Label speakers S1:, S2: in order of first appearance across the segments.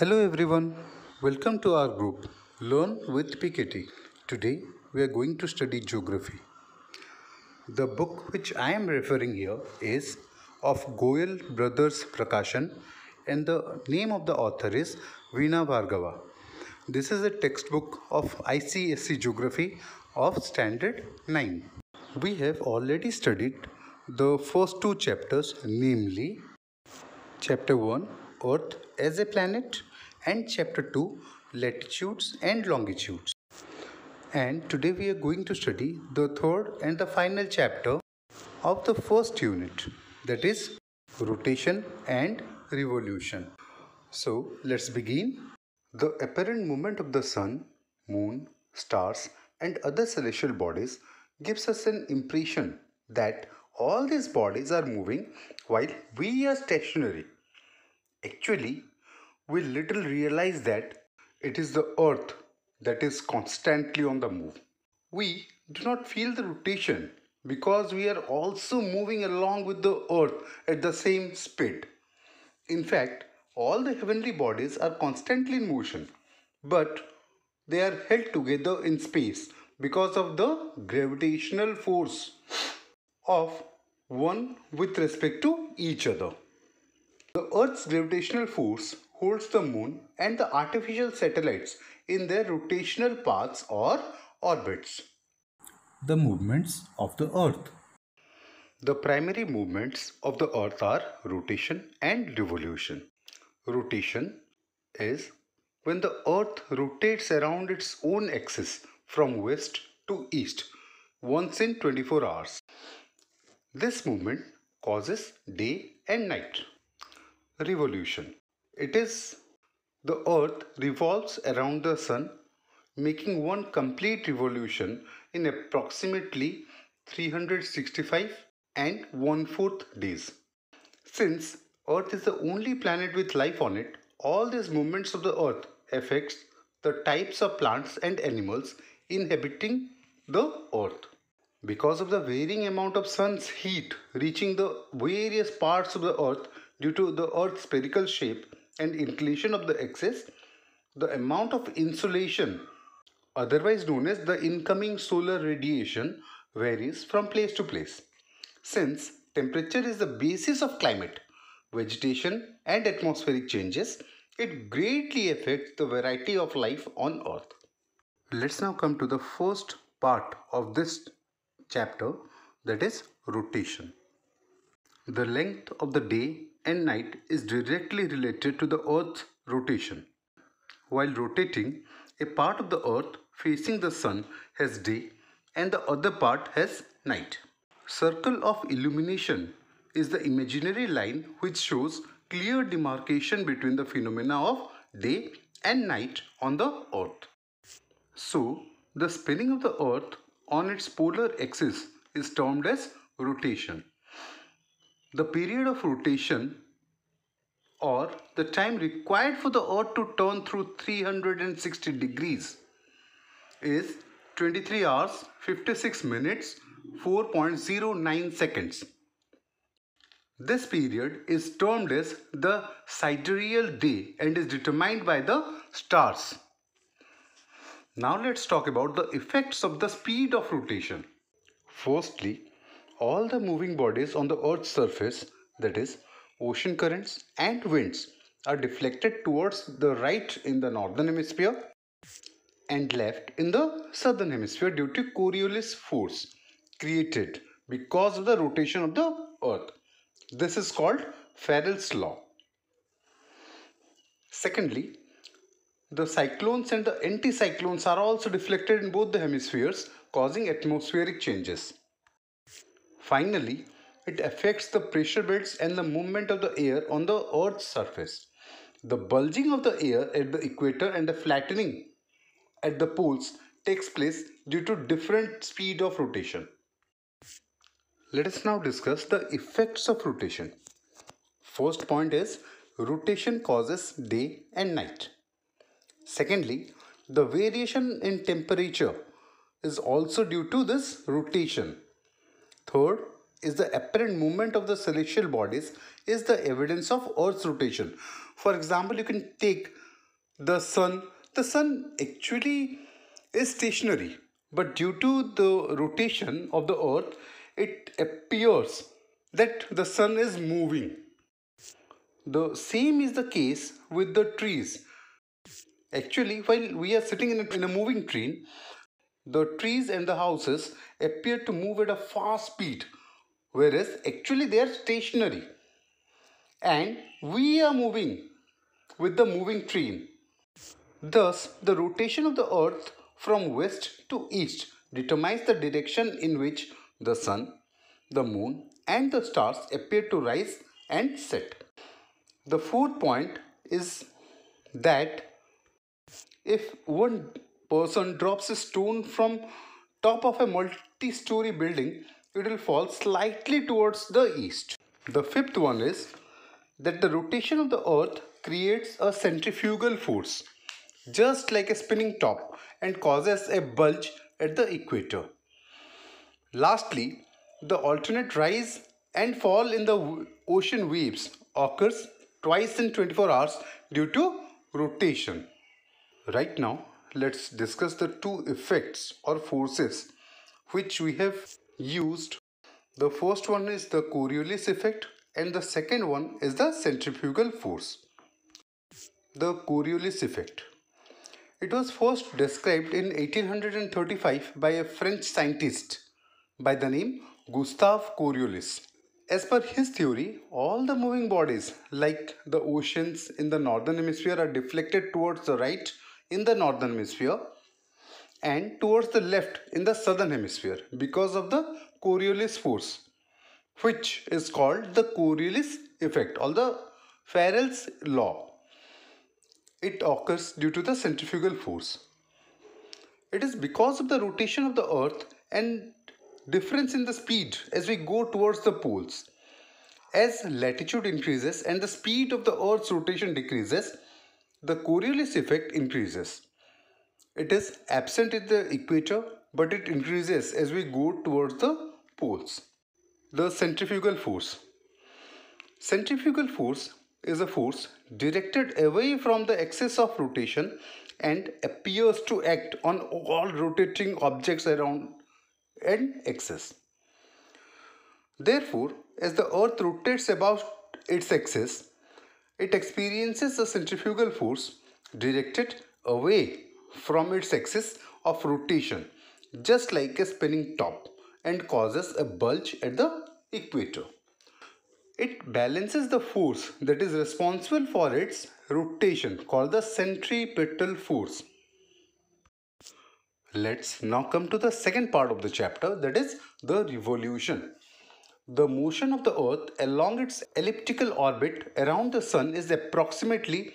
S1: Hello everyone, welcome to our group Learn with PKT. Today we are going to study geography. The book which I am referring here is of Goyal Brothers Prakashan and the name of the author is Veena Bhargava. This is a textbook of ICSE Geography of Standard 9. We have already studied the first two chapters, namely Chapter 1 Earth as a Planet and Chapter 2 Latitudes and Longitudes. And today we are going to study the third and the final chapter of the first unit that is rotation and revolution. So let's begin. The apparent movement of the sun, moon, stars, and other celestial bodies gives us an impression that all these bodies are moving while we are stationary. Actually, we little realize that it is the earth that is constantly on the move. We do not feel the rotation because we are also moving along with the earth at the same speed. In fact, all the heavenly bodies are constantly in motion, but they are held together in space because of the gravitational force of one with respect to each other. The Earth's gravitational force holds the moon and the artificial satellites in their rotational paths or orbits. The movements of the Earth. The primary movements of the Earth are rotation and revolution. Rotation is when the Earth rotates around its own axis from west to east once in 24 hours. This movement causes day and night. Revolution. It is the earth revolves around the sun making one complete revolution in approximately 365 and one fourth days. Since earth is the only planet with life on it, all these movements of the earth affects the types of plants and animals inhabiting the earth. Because of the varying amount of sun's heat reaching the various parts of the earth due to the earth's spherical shape and inclination of the axis, the amount of insolation, otherwise known as the incoming solar radiation, varies from place to place. Since temperature is the basis of climate, vegetation and atmospheric changes, it greatly affects the variety of life on earth. Let's now come to the first part of this chapter that is rotation. The length of the day and night is directly related to the earth's rotation. While rotating, a part of the earth facing the sun has day and the other part has night. Circle of illumination is the imaginary line which shows clear demarcation between the phenomena of day and night on the earth. So, the spinning of the earth on its polar axis is termed as rotation. The period of rotation or the time required for the earth to turn through 360 degrees is 23 hours 56 minutes 4.09 seconds. This period is termed as the sidereal day and is determined by the stars. Now let's talk about the effects of the speed of rotation. Firstly, all the moving bodies on the earth's surface, that is, ocean currents and winds, are deflected towards the right in the northern hemisphere and left in the southern hemisphere due to Coriolis force created because of the rotation of the earth. This is called Ferrel's law. Secondly, the cyclones and the anticyclones are also deflected in both the hemispheres, causing atmospheric changes. Finally, it affects the pressure belts and the movement of the air on the Earth's surface. The bulging of the air at the equator and the flattening at the poles takes place due to different speed of rotation. Let us now discuss the effects of rotation. First point is rotation causes day and night. Secondly, the variation in temperature is also due to this rotation. Third is the apparent movement of the celestial bodies is the evidence of Earth's rotation. For example, you can take the sun, the sun actually is stationary, but due to the rotation of the earth, it appears that the sun is moving. The same is the case with the trees. Actually, while we are sitting in a, in a moving train, the trees and the houses appear to move at a fast speed, whereas actually they are stationary. And we are moving with the moving train. Thus, the rotation of the earth from west to east determines the direction in which the sun, the moon, and the stars appear to rise and set. The fourth point is that if one person drops a stone from top of a multi-story building, it will fall slightly towards the east. The fifth one is that the rotation of the earth creates a centrifugal force, just like a spinning top, and causes a bulge at the equator. Lastly, the alternate rise and fall in the ocean waves occurs twice in 24 hours due to rotation. Right now, let's discuss the two effects or forces which we have used. The first one is the Coriolis effect and the second one is the centrifugal force. The Coriolis effect. It was first described in 1835 by a French scientist by the name Gustave Coriolis. As per his theory, all the moving bodies like the oceans in the northern hemisphere are deflected towards the right in the northern hemisphere and towards the left in the southern hemisphere because of the Coriolis force which is called the Coriolis effect or the Ferrel's law. It occurs due to the centrifugal force. It is because of the rotation of the earth and difference in the speed as we go towards the poles. As latitude increases and the speed of the earth's rotation decreases, the Coriolis effect increases. It is absent at the equator but it increases as we go towards the poles. The centrifugal force. Centrifugal force is a force directed away from the axis of rotation and appears to act on all rotating objects around an axis. Therefore, as the earth rotates about its axis, it experiences a centrifugal force directed away from its axis of rotation just like a spinning top and causes a bulge at the equator. It balances the force that is responsible for its rotation called the centripetal force. Let's now come to the second part of the chapter that is the revolution. The motion of the Earth along its elliptical orbit around the Sun is approximately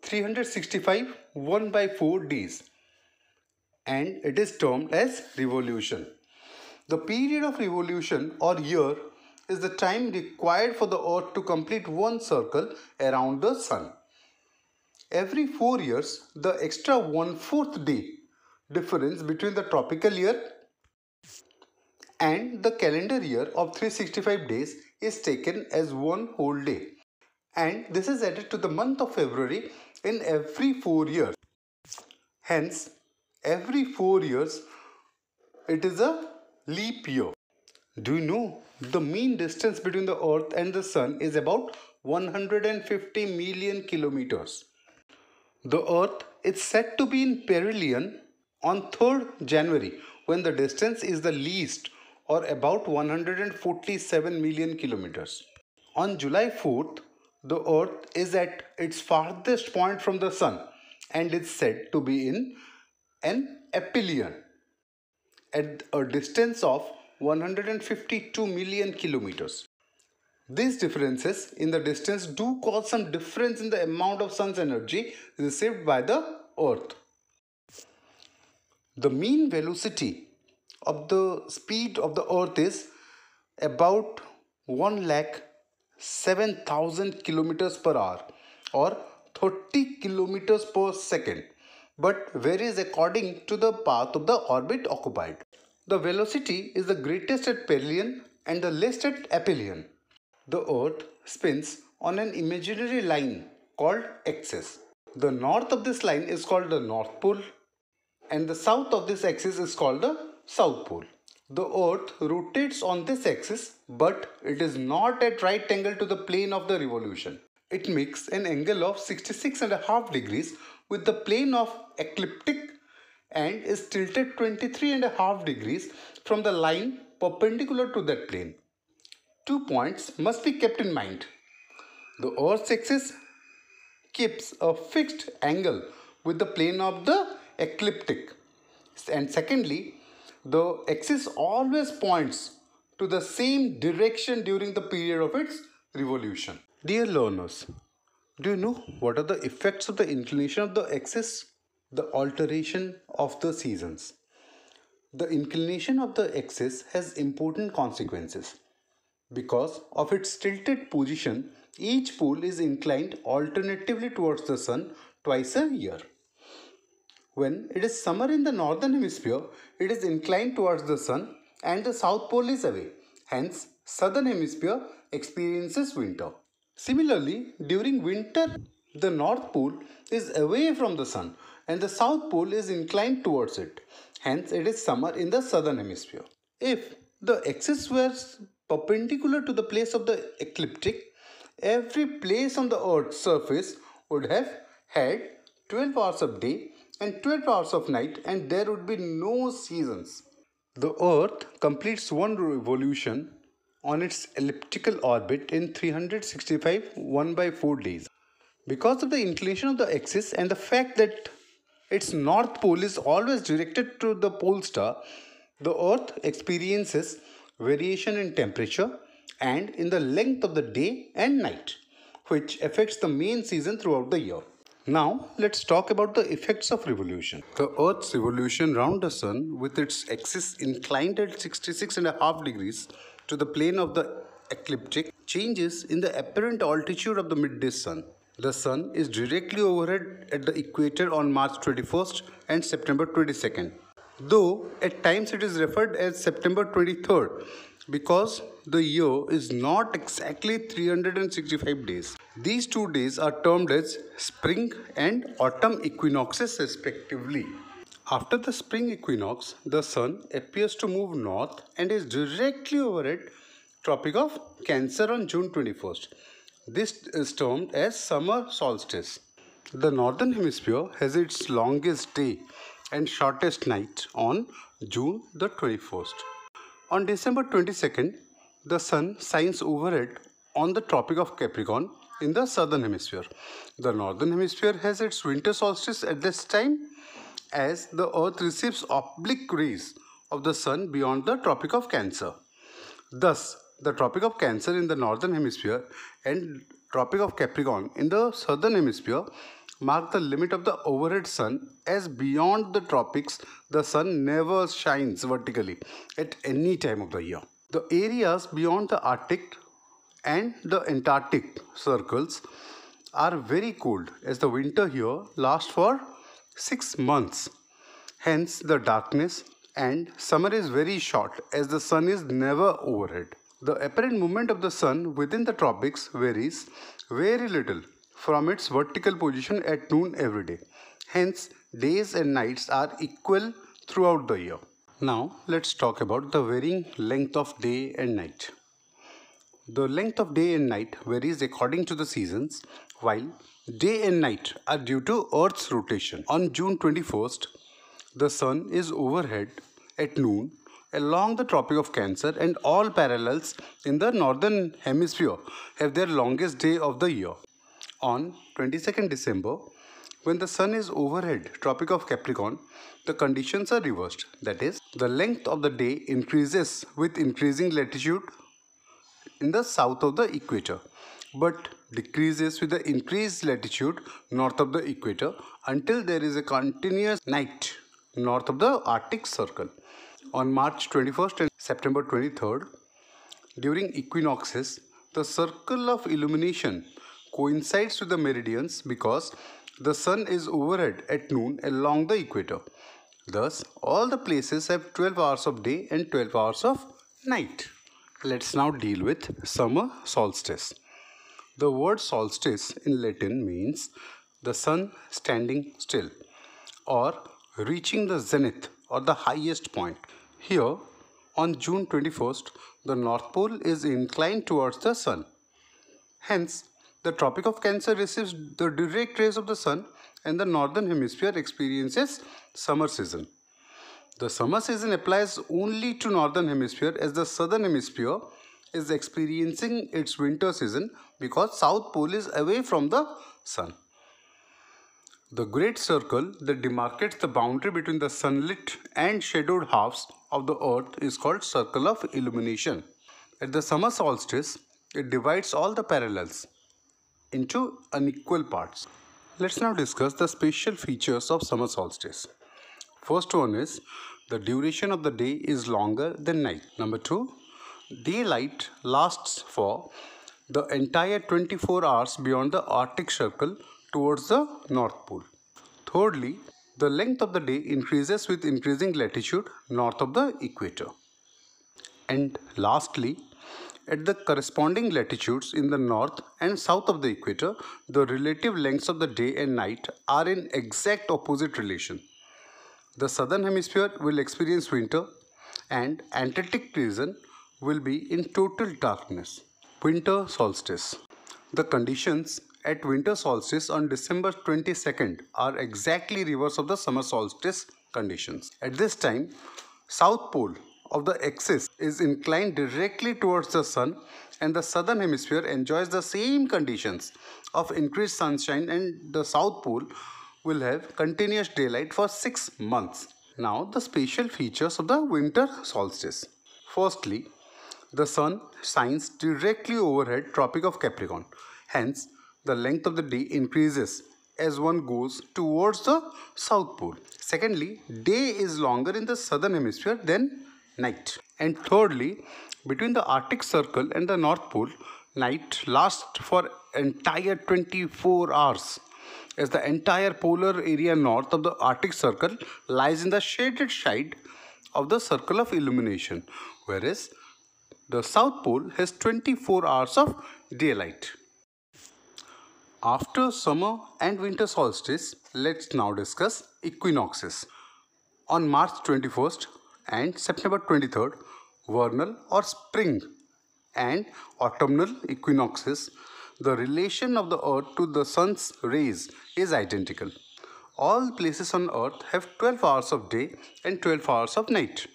S1: 365 1 by 4 days and it is termed as revolution. The period of revolution or year is the time required for the Earth to complete one circle around the Sun. Every 4 years, the extra one-fourth day difference between the tropical year and the calendar year of 365 days is taken as one whole day and this is added to the month of February in every 4 years. Hence, every 4 years it is a leap year. Do you know the mean distance between the earth and the sun is about 150 million kilometers. The earth is said to be in perihelion on 3rd January when the distance is the least or about 147 million kilometers. On July 4th, the Earth is at its farthest point from the Sun and is said to be in an aphelion at a distance of 152 million kilometers. These differences in the distance do cause some difference in the amount of sun's energy received by the earth. The mean velocity of the speed of the earth is about 1 lakh 7000 kilometers per hour or 30 kilometers per second but varies according to the path of the orbit occupied. The velocity is the greatest at perihelion and the least at aphelion. The earth spins on an imaginary line called axis. The north of this line is called the North Pole and the south of this axis is called the South Pole. The earth rotates on this axis but it is not at right angle to the plane of the revolution. It makes an angle of 66 and a half degrees with the plane of ecliptic and is tilted 23 and a half degrees from the line perpendicular to that plane. Two points must be kept in mind. The earth's axis keeps a fixed angle with the plane of the ecliptic. And secondly, the axis always points to the same direction during the period of its revolution. Dear learners, do you know what are the effects of the inclination of the axis? The alteration of the seasons. The inclination of the axis has important consequences. Because of its tilted position, each pole is inclined alternatively towards the sun twice a year. When it is summer in the northern hemisphere, it is inclined towards the sun and the south pole is away. Hence, southern hemisphere experiences winter. Similarly, during winter, the north pole is away from the sun and the south pole is inclined towards it. Hence, it is summer in the southern hemisphere. If the axis were perpendicular to the place of the ecliptic, every place on the earth's surface would have had 12 hours of day and 12 hours of night and there would be no seasons. The earth completes one revolution on its elliptical orbit in 365 1 by 4 days. Because of the inclination of the axis and the fact that its north pole is always directed to the pole star, the earth experiences variation in temperature and in the length of the day and night, which affects the main season throughout the year. Now, let's talk about the effects of revolution. The Earth's revolution round the Sun with its axis inclined at 66 and a half degrees to the plane of the ecliptic changes in the apparent altitude of the midday sun. The sun is directly overhead at the equator on March 21st and September 22nd. Though at times it is referred as September 23rd because the year is not exactly 365 days. These two days are termed as spring and autumn equinoxes respectively. After the spring equinox, the sun appears to move north and is directly overhead Tropic of Cancer on June 21st. This is termed as summer solstice. The northern hemisphere has its longest day and shortest night on June the 21st. On December 22nd, the sun shines it on the Tropic of Capricorn in the southern hemisphere. The northern hemisphere has its winter solstice at this time as the earth receives oblique rays of the sun beyond the Tropic of Cancer. Thus, the Tropic of Cancer in the northern hemisphere and Tropic of Capricorn in the southern hemisphere mark the limit of the overhead sun as beyond the tropics the sun never shines vertically at any time of the year. The areas beyond the Arctic and the Antarctic circles are very cold as the winter here lasts for 6 months. Hence the darkness and summer is very short as the sun is never overhead. The apparent movement of the sun within the tropics varies very little from its vertical position at noon every day. Hence, days and nights are equal throughout the year. Now, let's talk about the varying length of day and night. The length of day and night varies according to the seasons, while day and night are due to Earth's rotation. On June 21st, the sun is overhead at noon along the Tropic of Cancer and all parallels in the northern hemisphere have their longest day of the year on 22nd December, when the sun is overhead Tropic of Capricorn, the conditions are reversed. That is, the length of the day increases with increasing latitude in the south of the equator, but decreases with the increased latitude north of the equator until there is a continuous night north of the Arctic Circle. On March 21st and September 23rd, during equinoxes, the circle of illumination coincides with the meridians because the sun is overhead at noon along the equator. Thus, all the places have 12 hours of day and 12 hours of night. Let's now deal with summer solstice. The word solstice in Latin means the sun standing still or reaching the zenith or the highest point. Here on June 21st, the North Pole is inclined towards the sun. Hence, the Tropic of Cancer receives the direct rays of the sun and the northern hemisphere experiences summer season. The summer season applies only to northern hemisphere as the southern hemisphere is experiencing its winter season because south pole is away from the sun. The great circle that demarcates the boundary between the sunlit and shadowed halves of the earth is called circle of illumination. At the summer solstice, it divides all the parallels into unequal parts. Let's now discuss the special features of summer solstice. First one is the duration of the day is longer than night. Number two, daylight lasts for the entire 24 hours beyond the Arctic Circle towards the North Pole. Thirdly, the length of the day increases with increasing latitude north of the equator. And lastly, at the corresponding latitudes in the north and south of the equator, the relative lengths of the day and night are in exact opposite relation. The southern hemisphere will experience winter and Antarctic region will be in total darkness. Winter solstice. The conditions at winter solstice on December 22nd are exactly reverse of the summer solstice conditions. At this time, south pole of the axis is inclined directly towards the sun and the southern hemisphere enjoys the same conditions of increased sunshine and the south pole will have continuous daylight for 6 months. Now the special features of the winter solstice. Firstly, the sun shines directly overhead Tropic of Capricorn. Hence, the length of the day increases as one goes towards the south pole. Secondly, day is longer in the southern hemisphere than night. And thirdly, between the Arctic Circle and the North Pole, night lasts for entire 24 hours as the entire polar area north of the Arctic Circle lies in the shaded side of the circle of illumination, whereas the South Pole has 24 hours of daylight. After summer and winter solstice, let's now discuss equinoxes. On March 21st and September 23rd, vernal or spring and autumnal equinoxes the relation of the earth to the sun's rays is identical. All places on earth have 12 hours of day and 12 hours of night.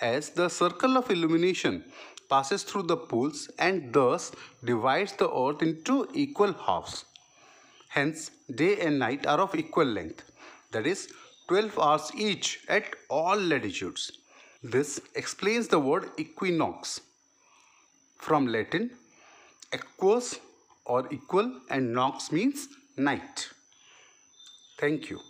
S1: As the circle of illumination passes through the poles and thus divides the earth into equal halves. Hence, day and night are of equal length, that is, 12 hours each at all latitudes. This explains the word equinox from Latin equus or equal and nox means night. Thank you.